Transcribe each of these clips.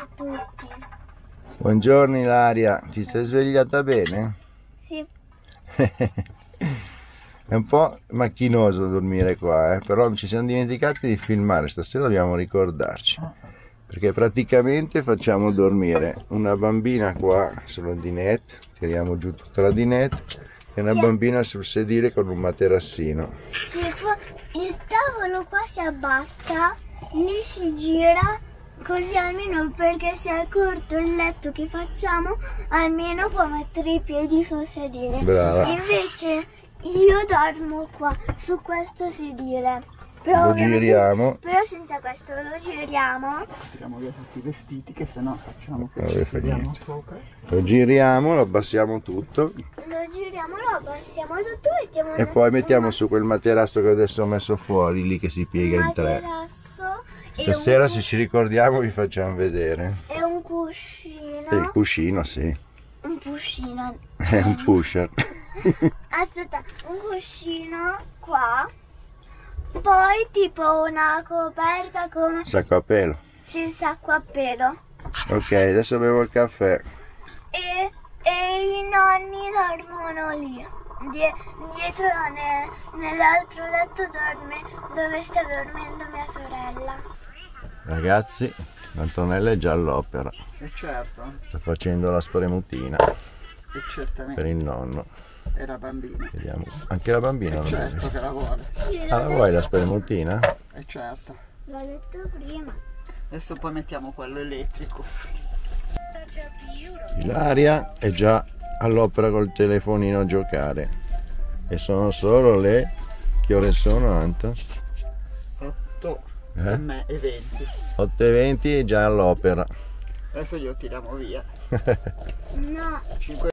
a tutti. Buongiorno Ilaria, ti sei svegliata bene? Sì, È un po' macchinoso dormire qua, eh, però ci siamo dimenticati di filmare, stasera dobbiamo ricordarci. Perché praticamente facciamo dormire una bambina qua sulla dinette, tiriamo giù tutta la dinette, e una bambina sul sedile con un materassino. sì, il tavolo qua si abbassa, lì si gira, così almeno perché se è corto il letto che facciamo, almeno può mettere i piedi sul sedile. Brava. Invece io dormo qua, su questo sedile. Però, Lo giriamo. però senza questo lo giriamo. Tiriamo via tutti i vestiti che sennò facciamo che Vabbè, ci fa sediamo niente. sopra. Lo giriamo, lo abbassiamo tutto Lo giriamo, lo abbassiamo tutto e e poi mettiamo su quel materasso che adesso ho messo fuori, lì che si piega in tre. materasso Stasera se ci ricordiamo vi facciamo vedere. e un cuscino. E il cuscino, sì, Un cuscino. è un pusher. Aspetta, un cuscino qua. Poi tipo una coperta con Sacco a pelo. sì, sacco a pelo. Ok, adesso bevo il caffè. E, e i nonni dormono lì. Die- dietro ne- nell'altro letto dorme dove sta dormendo mia sorella. Ragazzi, Antonella è già all'opera. E certo, Sta facendo la spremutina e per certamente il nonno. è la bambina. Vediamo. Anche la bambina E lo certo vuole. che la vuole, Sì, Ah, la vuoi la spremutina? e certo. l'ho detto prima. Adesso poi mettiamo quello elettrico. Ilaria è già all'opera col telefonino a giocare. E sono solo le... Che ore sono, Anto? 8 Eh? e me e 20. 8.20 è già all'opera. Adesso glielo tiriamo via. No, 5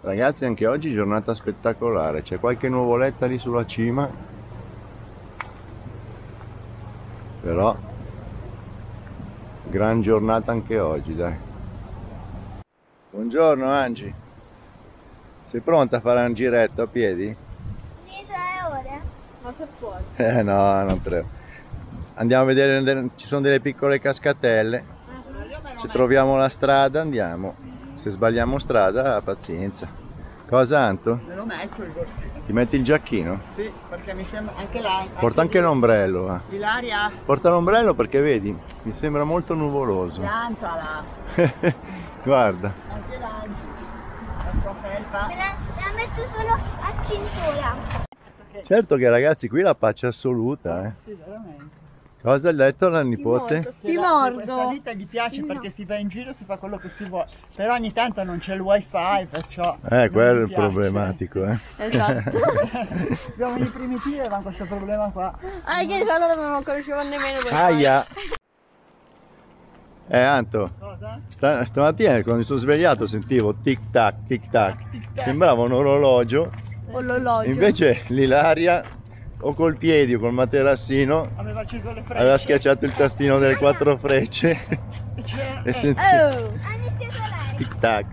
Ragazzi, anche oggi giornata spettacolare. C'è qualche nuvoletta lì sulla cima. Però gran giornata anche oggi, dai. Buongiorno Angi. Sei pronta a fare un giretto a piedi? Ma se puoi. Eh no, non credo. Andiamo a vedere, ci sono delle piccole cascatelle. Se troviamo la strada andiamo. Se sbagliamo strada, pazienza. Cosa Anto? me lo metto il goschino. Ti metti il giacchino? Sì, perché mi sembra anche là. Porta anche l'ombrello. va. Ilaria, Porta l'ombrello perché vedi, mi sembra molto nuvoloso. piantala. Guarda, Anche là. La sua felpa. Me la, la metto solo a cintura. Certo che ragazzi qui la pace assoluta. Eh. Sì, veramente. Cosa ha detto la nipote? mordo. Ti Sì, la- mordo. Questa vita gli piace No. perché si va in giro e si fa quello che si vuole. Però ogni tanto non c'è il wifi, perciò. Eh, quello è il problematico, eh. Esatto. Gli uomini primitivi avevano questo problema qua. Ah, che allora non conoscevo nemmeno quel Aia! Eh Anto, Cosa? sta- stamattina quando mi sono svegliato sentivo tic tac, tic tac. Sembrava un orologio, orologio. invece l'Ilaria o col piedi o col materassino Aveva acceso le frecce. aveva schiacciato il tastino delle quattro frecce E c'era- e eh, sentivo Oh, tic tac.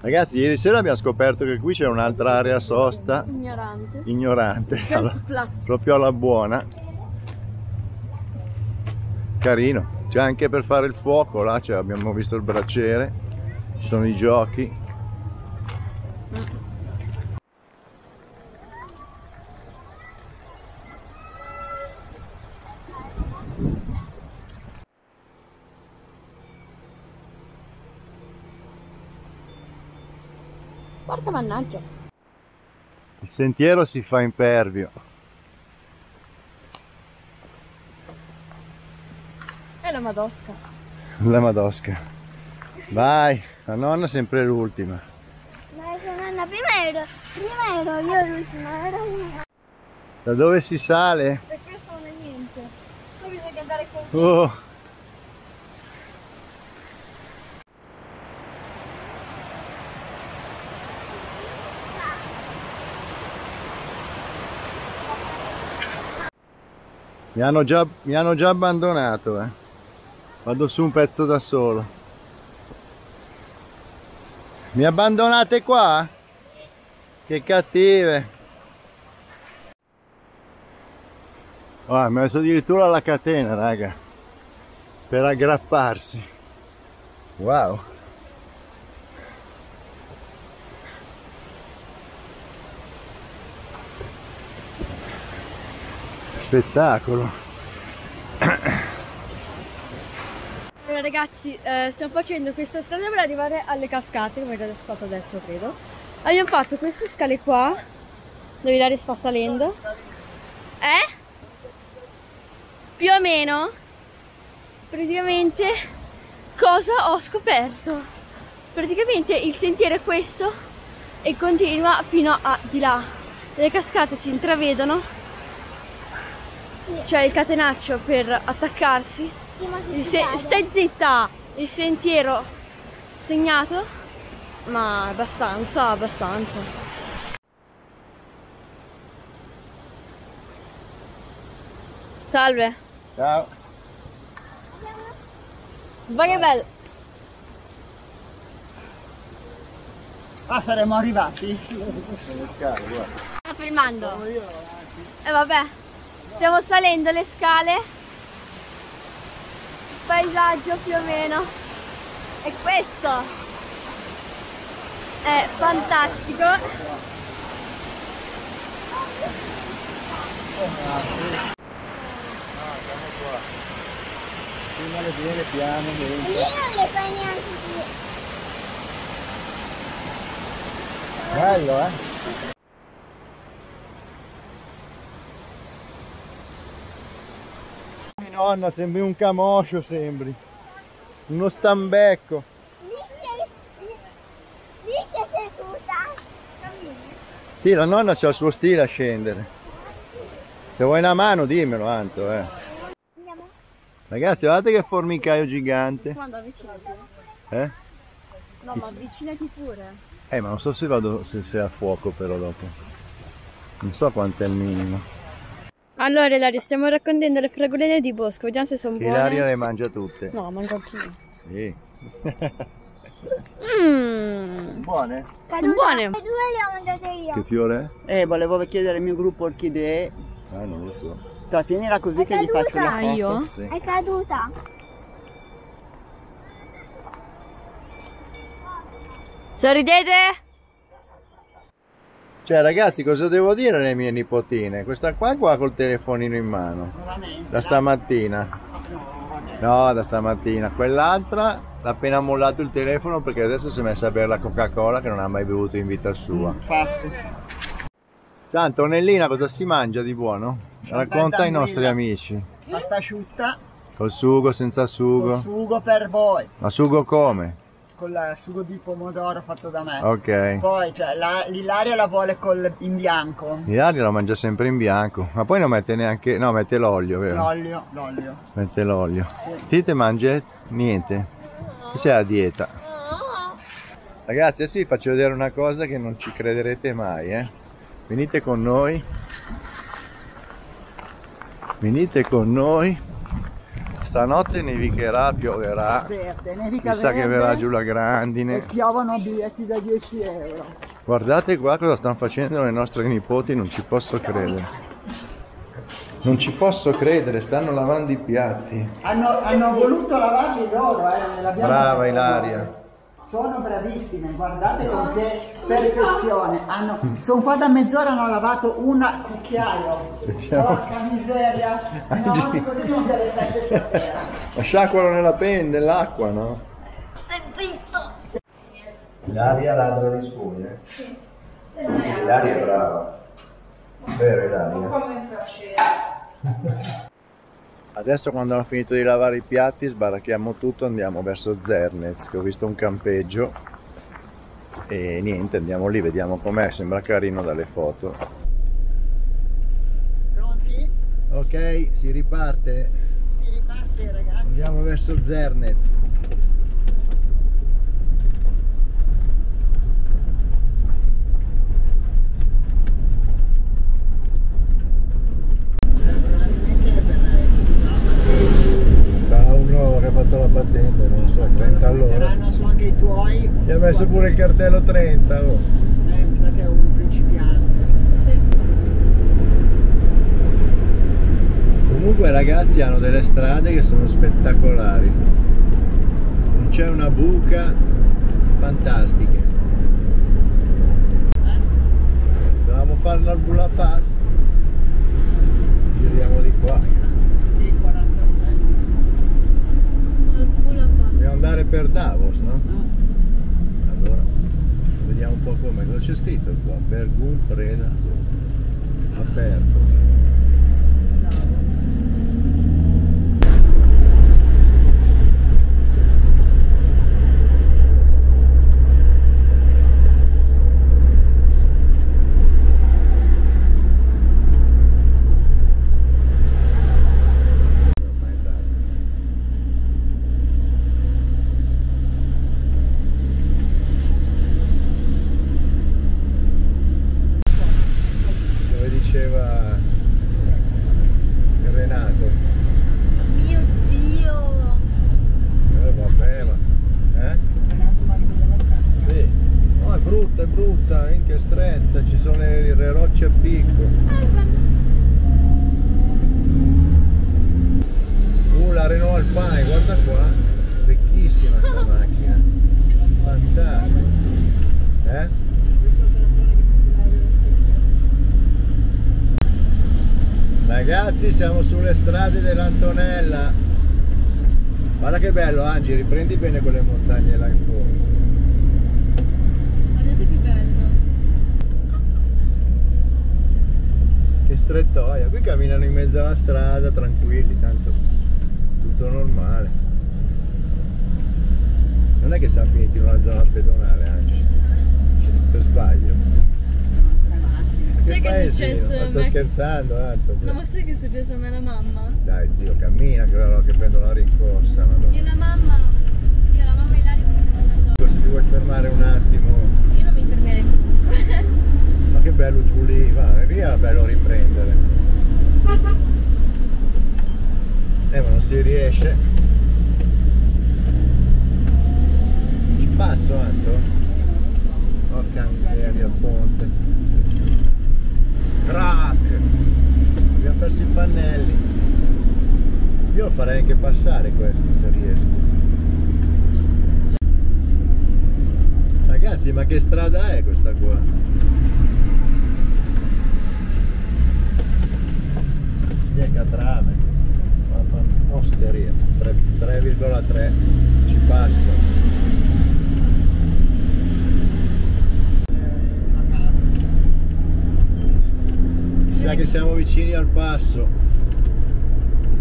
Ragazzi, ieri sera abbiamo scoperto che qui c'è un'altra area sosta ignorante. ignorante, alla- proprio alla buona. Carino, c'è anche per fare il fuoco, là c'è- abbiamo visto il braciere, ci sono i giochi. Porca mannaggia. Il sentiero si fa impervio. È la madosca. La madosca. Vai, la nonna è sempre l'ultima. Dai, nonna, prima ero, prima ero io l'ultima, ero una. Da dove si sale? Questo non è niente. Poi bisogna andare con Oh, Mi hanno già, mi hanno già abbandonato, eh. Vado su un pezzo da solo. Mi abbandonate qua? Che cattive. Oh, ha messo addirittura la catena, raga. Per aggrapparsi. Wow. Spettacolo. Allora ragazzi, eh, stiamo facendo questa strada per arrivare alle cascate, come già è stato detto credo. Abbiamo fatto queste scale qua, dove Ilaria sta salendo. Eh? Più o meno? Praticamente cosa ho scoperto? Praticamente il sentiero è questo e continua fino a di là. Le cascate si intravedono. C'è il catenaccio per attaccarsi se- stai zitta! Il sentiero segnato? Ma abbastanza, abbastanza. Salve, Ciao. va che bello! Ah, saremmo arrivati? Sta filmando? E vabbè, stiamo salendo le scale. Paesaggio più o meno. E questo è fantastico. Prima le viene piano Lì dentro. non le fai neanche più. Bello, eh? Mia nonna, sembri un camoscio, sembri. Uno stambecco. Lì lì sei seduta. Sì, la nonna c'ha il suo stile a scendere. Se vuoi una mano dimmelo, Anto, eh. Ragazzi, guardate che formicaio gigante. Quando avvicinati? Eh? No, ma avvicinati pure. Eh, ma non so se vado se, se è a fuoco però dopo. Non so quanto è il minimo. Allora Ilaria, stiamo raccontando le fragoline di bosco, vediamo se sono buone. Ilaria le mangia tutte. No, manco anch'io. Sì. Mmm. Buone? Caduta. buone. Le due le ho mangiate io. Che fiore è? Eh, volevo chiedere al mio gruppo orchidee. Ah, non lo so. Tienila così È che gli faccio una Ah, foto. io? Sì. È caduta. Sorridete? Cioè, ragazzi, cosa devo dire alle mie nipotine? Questa qua qua col telefonino in mano. Da stamattina. No, da stamattina. Quell'altra l'ha appena mollato il telefono perché adesso si è messa a bere la Coca-Cola che non ha mai bevuto in vita sua. Ciao Antonellina, cosa si mangia di buono? Racconta ai nostri amici. Pasta asciutta Col sugo, senza sugo? sugo per voi. Ma sugo come? Il sugo di pomodoro fatto da me. Ok. Poi cioè, la- l'Ilaria la vuole col, in bianco. Ilaria lo mangia sempre in bianco, ma poi non mette neanche... no, mette l'olio, vero? L'olio, l'olio. Mette l'olio. Sì, te mangi? Niente. Sei a dieta. Ragazzi, adesso vi faccio vedere una cosa che non ci crederete mai, eh. Venite con noi. Venite con noi. Stanotte nevicherà, pioverà. Verde, nevica Chissà che verrà giù la E grandine. piovono biglietti da 10 euro. Guardate qua cosa stanno facendo le nostre nipoti, non ci posso credere. Non ci posso credere, stanno lavando i piatti. Hanno, hanno voluto lavarli loro, eh, Brava Ilaria. Sono bravissime, guardate con che perfezione. Hanno, sono qua da mezz'ora hanno lavato una cucchiaio. Porca miseria. Avanti così non te le sette stasera. Ma sciacquano nella penna, nell'acqua, no? Zitto. Ilaria ladra di spugna. Sì. Ilaria è brava. Vero Ilaria? Adesso quando hanno finito di lavare i piatti sbaracchiamo tutto, andiamo verso Zernez, che ho visto un campeggio e niente, andiamo lì, vediamo com'è, sembra carino dalle foto. Pronti? Ok, si riparte, Si riparte ragazzi. andiamo verso Zernez. Fatto la patente, non so, 30 all'ora. Saranno su anche i tuoi. Gli ha messo pure il cartello 30, oh. Eh, mi sa che è un principiante. Sì. Comunque ragazzi hanno delle strade che sono spettacolari. Non c'è una buca fantastiche. Dovevamo farlo al Pass. Giriamo di qua. Di 43. Dobbiamo andare per Davos, no? Allora, vediamo un po' come. Cosa c'è scritto qua? Bergum Preda. Aperto. Ormai è tardi. Dove diceva Renato. Mio Dio! Eh, vabbè, ma... Eh? Renato Marco della Caccia. Sì. No, è brutta, è brutta, minchia è stretta, ci sono le, le rocce a picco. Uh, la Renault Alpine, guarda qua. Vecchissima sta macchina. Fantastica. Eh? Questo trattore che continuava dello specchio. Ragazzi siamo sulle strade dell'Antonella. Guarda che bello Angi, riprendi bene quelle montagne là in fondo. Guardate che bello! Che strettoia, qui camminano in mezzo alla strada tranquilli, tanto tutto normale. Non è che siamo finiti in una zona pedonale Angi Per sbaglio Sai che è successo? Ma sto scherzando tanto No, ma sai che è successo a me alla mamma? Dai zio, cammina che che prendo la rincorsa madonna. Io la mamma, io e la mamma e Ilaria stiamo andando. Se ti vuoi fermare un attimo Io non mi fermerei più. Ma che bello giù lì, va, lì è bello riprendere. Eh ma non si riesce. Ci passo Anto? Porca miseria, il ponte. Crack! Abbiamo perso i pannelli. Io lo farei anche passare questo se riesco. Ragazzi, ma che strada è questa qua? Sì, è Catrame. Mamma mia, osteria. 3 3,3 ci passa. Eh, a casa. Mi sa che siamo vicini al passo.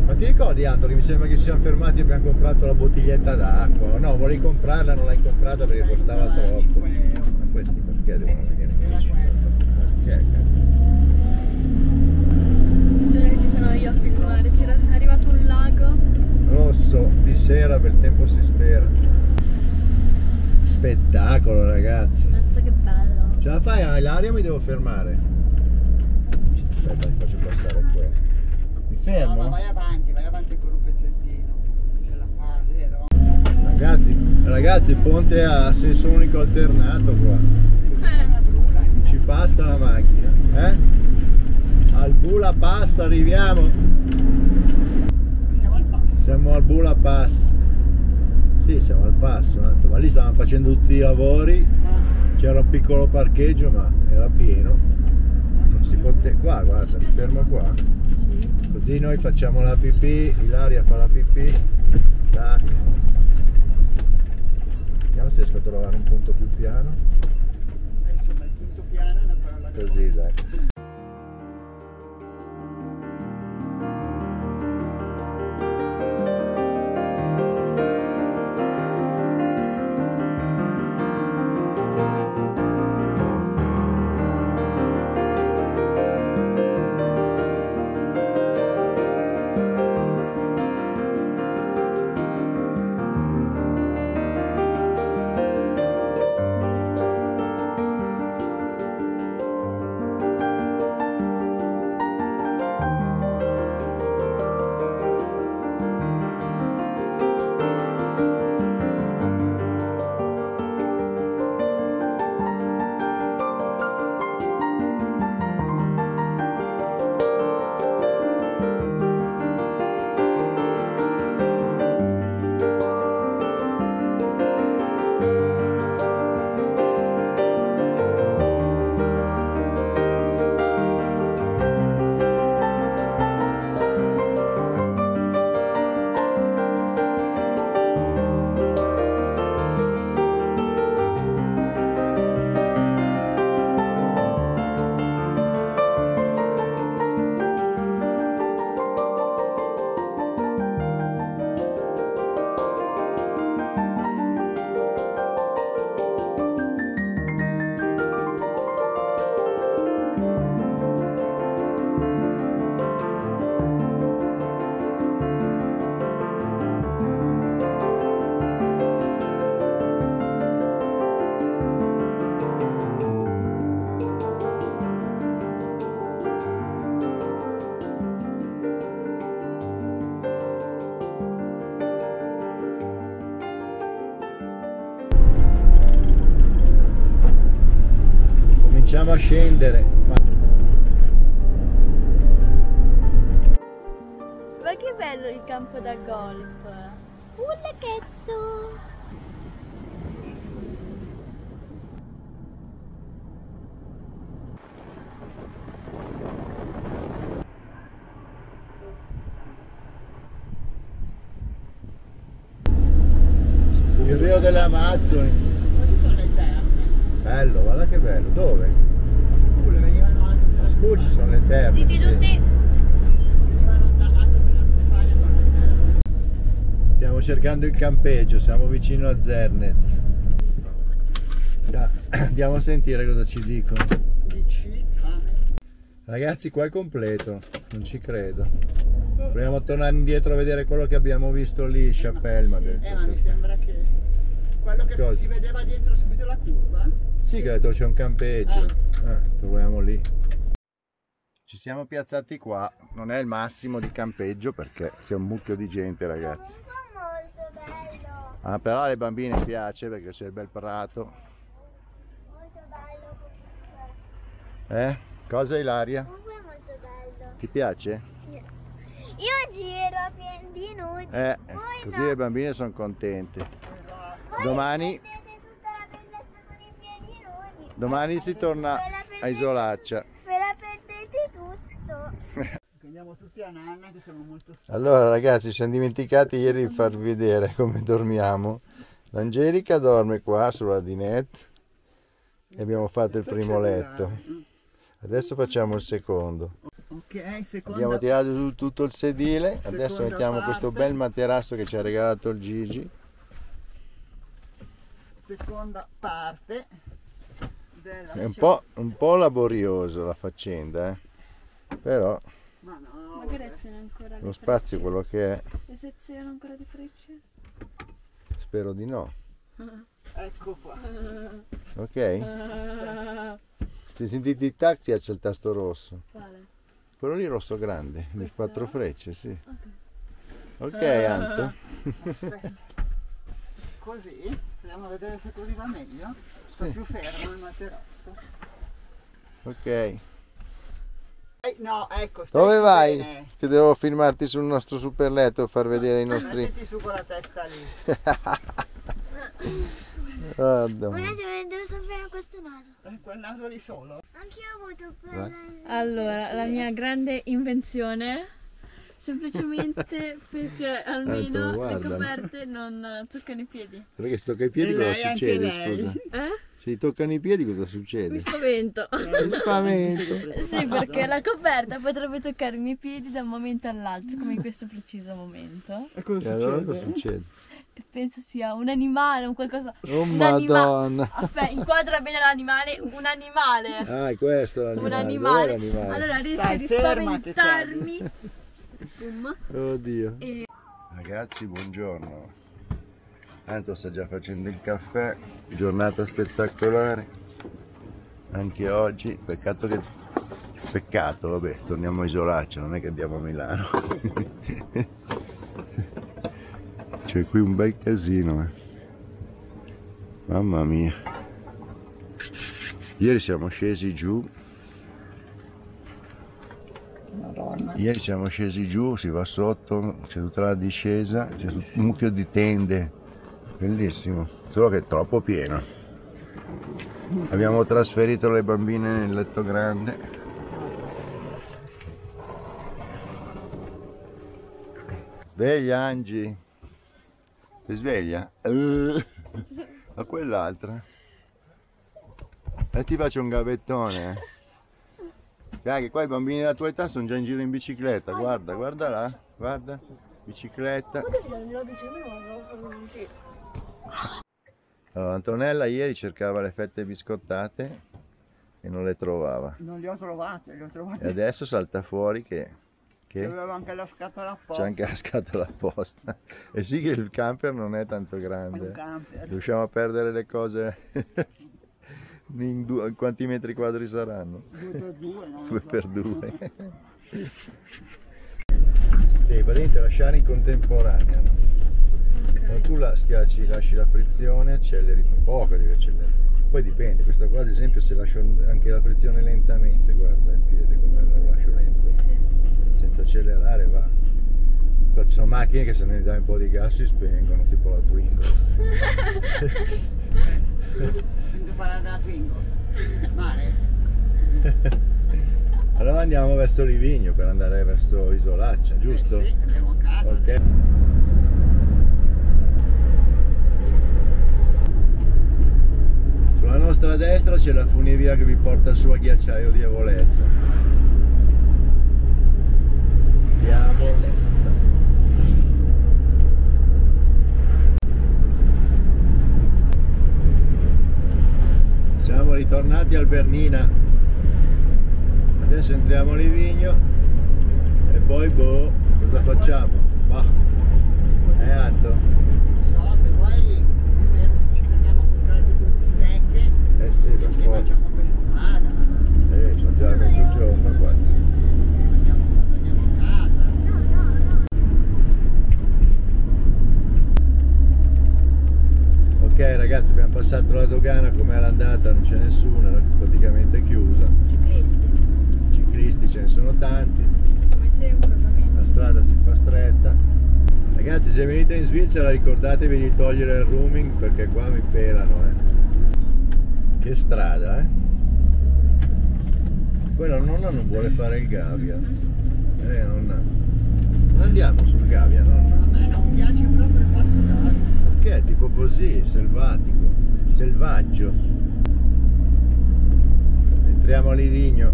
Ma ti ricordi Anto che mi sembra che ci siamo fermati e abbiamo comprato la bottiglietta d'acqua? No, volevi comprarla, non l'hai comprata perché costava troppo. 5 euro. Ma questi perché devono venire. Perché cazzo? Scusa che ci sono io a filmare, c'era è arrivato un lago. Rosso, di sera, bel tempo si spera. Spettacolo ragazzi. Mazza che bello. Ce la fai Ilaria o mi devo fermare? Aspetta, ti faccio passare questo. Mi No, ma fermo? vai avanti, vai avanti ancora un pezzettino. Ce la fa, vero? Ragazzi, ragazzi, ponte a senso unico alternato qua. Non ci passa la macchina, eh? Al Bula Pass arriviamo. Siamo al passo. Siamo al Bula Pass. Sì, siamo al passo, ma lì stavano facendo tutti i lavori, Ah, c'era un piccolo parcheggio ma era pieno. Si poteva. Qua, guarda, mi fermo qua. Così noi facciamo la pipì, Ilaria fa la pipì. Tac. Vediamo se riesco a trovare un punto più piano. eh, insomma, il punto piano è una parola Così dai. Cominciamo a scendere. Ma... Ma che bello il campo da golf! Un laghetto! Il Rio terme. Bello, guarda che bello. Dove? A Scule venivano a A Scucci Stefania. sono le terme. Zitti sì. tutti! Venivano a Sera Stefania per le terme. Stiamo cercando il campeggio, siamo vicino a Zernez. Andiamo a sentire cosa ci dicono. Ragazzi, qua è completo, non ci credo. Proviamo a tornare indietro a vedere quello che abbiamo visto lì, Chapelle. ma detto Eh, ma mi sembra che quello che Cosa? si vedeva dietro subito la curva. Sì, che c'è un campeggio. Eh, troviamo lì. Ci siamo piazzati qua, non è il massimo di campeggio perché c'è un mucchio di gente ragazzi. Ah, però alle bambine piace perché c'è il bel prato. molto bello. Eh? Cosa Ilaria? Comunque è molto bello. Ti piace? Io giro a piedi nudi. Eh, così no. le bambine sono contente. Voi domani- Domani si torna a Isolaccia. Ve la perdete tutto. Andiamo tutti a Nanna che sono molto stanchi. Allora ragazzi, ci siamo dimenticati ieri di farvi vedere come dormiamo. L'Angelica dorme qua sulla dinette e abbiamo fatto il primo letto. Adesso facciamo il secondo. Ok, seconda, Abbiamo tirato su tutto il sedile, adesso Seconda mettiamo questo parte. bel materasso che ci ha regalato il Gigi. seconda parte È un po', un po' laborioso la faccenda, eh. però Ma no, Magari sono ancora lo spazio è quello che è, Le sezioni ancora di frecce? spero di no. ecco qua. Ok? Se sentite il taxi c'è il tasto rosso. Quale? Quello lì rosso grande, le quattro frecce, sì. Ok. Ok Anto. Aspetta. Così, proviamo a vedere se così va meglio. Sì. più fermo il materasso. Ok. Eh, no, ecco, stai Dove vai? bene. Che devo filmarti sul nostro super letto e far vedere i nostri... Mettiti su con la testa lì. Guarda. Attimo, devo soffiare questo naso. Eh, quel naso lì solo. Anch'io ho avuto quella. Allora, la mia grande invenzione, semplicemente perché almeno le guarda. coperte non toccano i piedi. Perché se tocca i piedi E cosa succede, scusa? Eh? Se ti toccano i piedi cosa Mi succede? spavento. Mi spavento. Sì, perché la coperta potrebbe toccare i miei piedi da un momento all'altro, come in questo preciso momento. E cosa E allora cosa succede? succede? Penso sia un animale, un qualcosa. Oh un anima- madonna! Aspetta, inquadra bene l'animale, un animale. Ah, è questo l'animale. Un animale. l'animale? Allora rischio Stai di spaventarmi. Oddio. E- Ragazzi, buongiorno. Anto sta già facendo il caffè, giornata spettacolare. Anche oggi, peccato che... Peccato, vabbè, torniamo a Isolaccia, non è che andiamo a Milano. C'è qui un bel casino, eh. Mamma mia. Ieri siamo scesi giù Madonna. Ieri siamo scesi giù, si va sotto, c'è tutta la discesa, c'è tutto un mucchio di tende, bellissimo, solo che è troppo pieno. Abbiamo trasferito le bambine nel letto grande. Sveglia Angi, ti sveglia? Eh, A quell'altra. E ti faccio un gavettone. eh. Dai, che qua i bambini della tua età sono già in giro in bicicletta, guarda, guarda là, guarda, bicicletta. Allora, Antonella ieri cercava le fette biscottate e non le trovava. Non li ho trovate, li ho E trovate. adesso salta fuori che, che Avevo anche la scatola c'è apposta. anche la scatola apposta. E sì che il camper non è tanto È un grande. camper. Riusciamo a perdere le cose in, due- in quanti metri quadri saranno? Due per due, non lo Due so. per due. Devi praticamente lasciare in contemporanea, no? Quando tu la schiacci, lasci la frizione, acceleri poco, devi accelerare. poi dipende, questa qua ad esempio se lascio anche la frizione lentamente, guarda il piede come lo lascio lento, senza accelerare va. Però ci sono macchine che se ne dai un po' di gas si spengono, tipo la Twingo. Sento parlare della Twingo. Male? Allora andiamo verso Livigno per andare verso Isolaccia, giusto? Eh sì, andiamo a casa. Ok. Sulla nostra destra c'è la funivia che vi porta su a Ghiacciaio di Avolezza. Di Avolezza. Siamo ritornati al Bernina. Adesso entriamo a Livigno e poi boh, cosa facciamo? Bah. Eh Anto? Non so, se vuoi ci fermiamo a comprare due bistecche Eh sì, per forza. facciamo per strada. Eh, sono già a mezzogiorno qua. Andiamo, andiamo a casa. Ok ragazzi abbiamo passato la dogana come era andata, non c'è nessuno, era praticamente chiusa. Ciclisti, Ciclisti ce ne sono tanti, come sempre, ovviamente. la strada si fa stretta. Ragazzi se venite in Svizzera ricordatevi di togliere il rooming perché qua mi pelano eh. Che strada eh. Poi la nonna non vuole fare il Gavia. Eh nonna. Non andiamo sul Gavia nonna. A me non piace proprio il passo d'alto. Che è tipo così, selvatico, selvaggio. Entriamo a Livigno.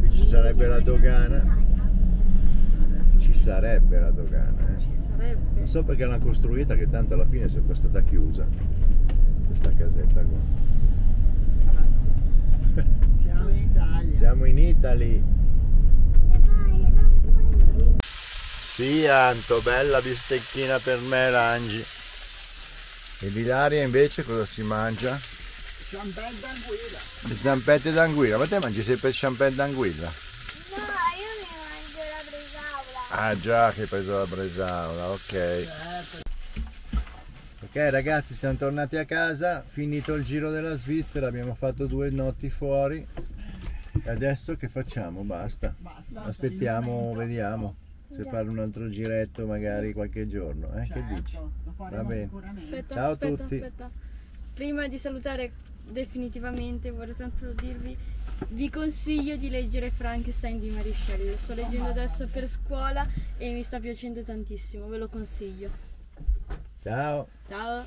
Qui ci sarebbe la dogana. Ci sarebbe la dogana, eh. Non so perché l'hanno costruita, che tanto alla fine è sempre stata chiusa. Questa casetta qua. Siamo in Italia. Siamo in Italy. Sì, Anto, bella bistecchina per me, l'Angi. E l'Ilaria invece cosa si mangia? Ciambel d'anguilla. Zampette d'anguilla. Ma te mangi sempre champagne d'anguilla? No, io mi mangio la bresaola. Ah già, che hai preso la bresaola, ok. Ok ragazzi, siamo tornati a casa, finito il giro della Svizzera, abbiamo fatto due notti fuori. E adesso che facciamo? Basta. Basta. Aspettiamo, vediamo se fare un altro giretto magari qualche giorno. Eh? Che Certo, dici? Lo Va bene. sicuramente. Aspetta, Ciao a aspetta, tutti. aspetta. Prima di salutare definitivamente vorrei tanto dirvi vi consiglio di leggere Frankenstein di Mary Shelley. Lo sto leggendo adesso per scuola e mi sta piacendo tantissimo, ve lo consiglio. Ciao! Ciao!